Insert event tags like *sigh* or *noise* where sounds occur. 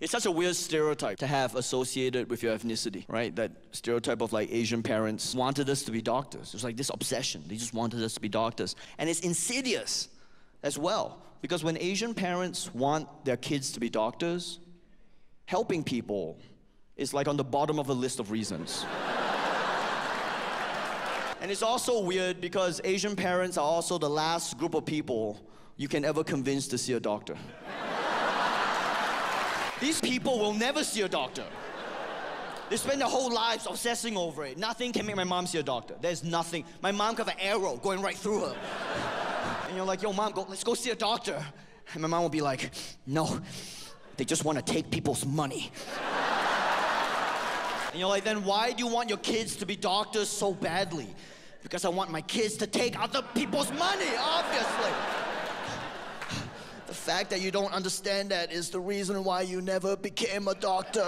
It's such a weird stereotype to have associated with your ethnicity, right? That stereotype of like Asian parents wanted us to be doctors. It's like this obsession. They just wanted us to be doctors. And it's insidious as well. Because when Asian parents want their kids to be doctors, helping people is like on the bottom of the list of reasons. *laughs* and it's also weird because Asian parents are also the last group of people you can ever convince to see a doctor. These people will never see a doctor. They spend their whole lives obsessing over it. Nothing can make my mom see a doctor. There's nothing. My mom could have an arrow going right through her. And you're like, yo, mom, go, let's go see a doctor. And my mom will be like, no, they just want to take people's money. And you're like, then why do you want your kids to be doctors so badly? Because I want my kids to take other people's money, obviously. The fact that you don't understand that is the reason why you never became a doctor.